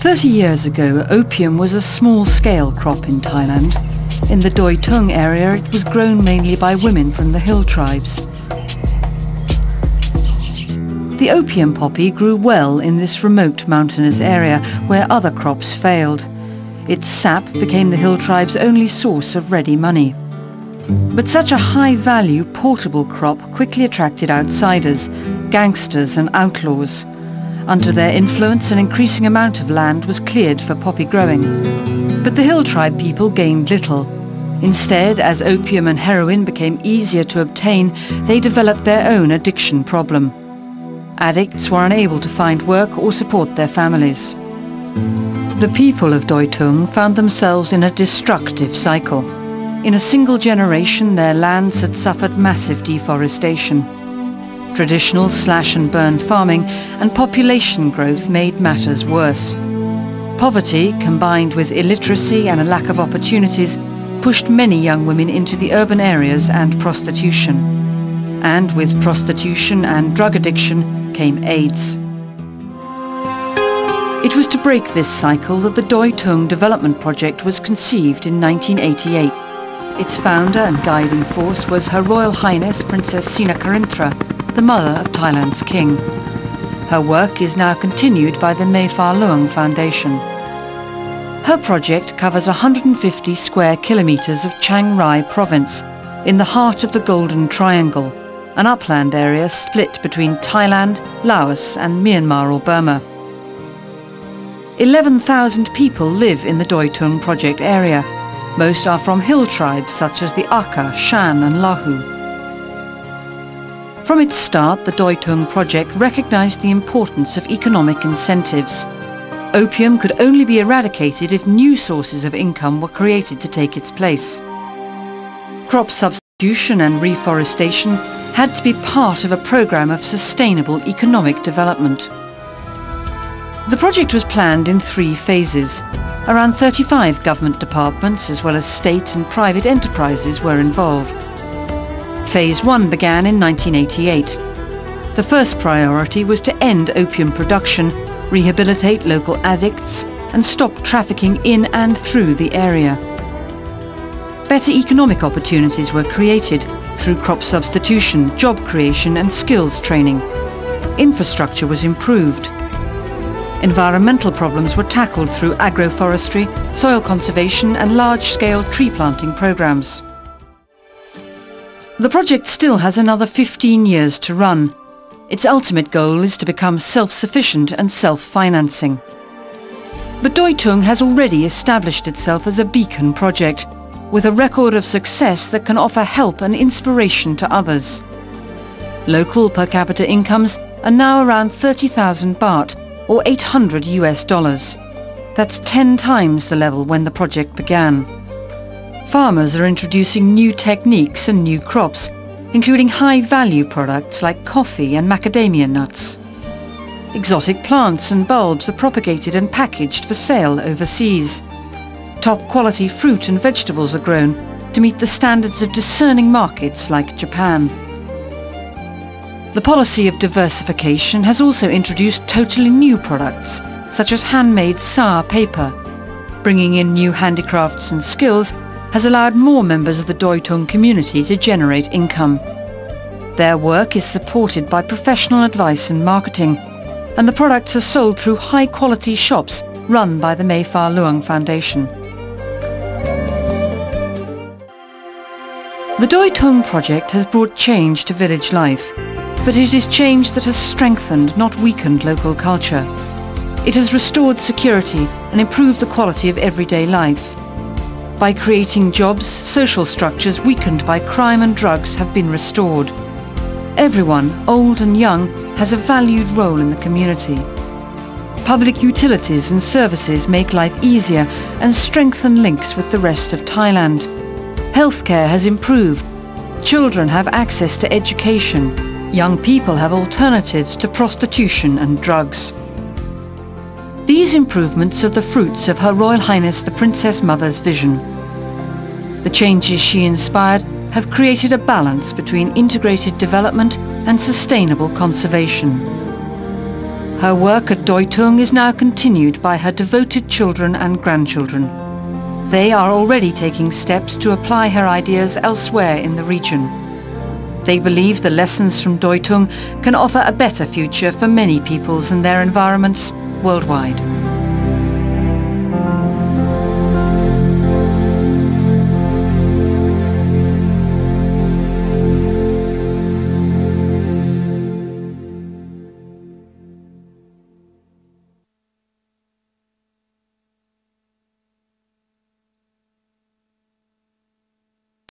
Thirty years ago, opium was a small-scale crop in Thailand. In the Doi Tung area, it was grown mainly by women from the hill tribes. The opium poppy grew well in this remote mountainous area where other crops failed. Its sap became the hill tribe's only source of ready money. But such a high-value, portable crop quickly attracted outsiders, gangsters and outlaws. Under their influence, an increasing amount of land was cleared for poppy growing. But the hill tribe people gained little. Instead, as opium and heroin became easier to obtain, they developed their own addiction problem. Addicts were unable to find work or support their families. The people of Doi Tung found themselves in a destructive cycle. In a single generation, their lands had suffered massive deforestation. Traditional slash and burn farming and population growth made matters worse. Poverty, combined with illiteracy and a lack of opportunities, pushed many young women into the urban areas and prostitution. And with prostitution and drug addiction came AIDS. It was to break this cycle that the Doi Tung Development Project was conceived in 1988. Its founder and guiding force was Her Royal Highness Princess Srinagarindra, the mother of Thailand's king. Her work is now continued by the Mae Fah Luang Foundation. Her project covers 150 square kilometers of Chiang Rai province in the heart of the Golden Triangle, an upland area split between Thailand, Laos and Myanmar or Burma. 11,000 people live in the Doi Tung project area. Most are from hill tribes such as the Akha, Shan and Lahu. From its start, the Doi Tung project recognized the importance of economic incentives. Opium could only be eradicated if new sources of income were created to take its place. Crop substitution and reforestation had to be part of a program of sustainable economic development. The project was planned in three phases. Around 35 government departments as well as state and private enterprises were involved. Phase 1 began in 1988. The first priority was to end opium production, rehabilitate local addicts and stop trafficking in and through the area. Better economic opportunities were created through crop substitution, job creation and skills training. Infrastructure was improved. Environmental problems were tackled through agroforestry, soil conservation and large-scale tree planting programs. The project still has another 15 years to run. Its ultimate goal is to become self-sufficient and self-financing. But Doi Tung has already established itself as a beacon project, with a record of success that can offer help and inspiration to others. Local per capita incomes are now around 30,000 baht, or 800 US dollars. That's 10 times the level when the project began. Farmers are introducing new techniques and new crops, including high-value products like coffee and macadamia nuts. Exotic plants and bulbs are propagated and packaged for sale overseas. Top-quality fruit and vegetables are grown to meet the standards of discerning markets like Japan. The policy of diversification has also introduced totally new products, such as handmade Sa paper, bringing in new handicrafts and skills has allowed more members of the Doi community to generate income. Their work is supported by professional advice and marketing, and the products are sold through high-quality shops run by the Mae Fah Luang Foundation. The Doi project has brought change to village life, but it is change that has strengthened, not weakened local culture. It has restored security and improved the quality of everyday life. By creating jobs, social structures weakened by crime and drugs have been restored. Everyone, old and young, has a valued role in the community. Public utilities and services make life easier and strengthen links with the rest of Thailand. Healthcare has improved. Children have access to education. Young people have alternatives to prostitution and drugs. These improvements are the fruits of Her Royal Highness the Princess Mother's vision. The changes she inspired have created a balance between integrated development and sustainable conservation. Her work at Doi Tung is now continued by her devoted children and grandchildren. They are already taking steps to apply her ideas elsewhere in the region. They believe the lessons from Doi Tung can offer a better future for many peoples and their environments worldwide.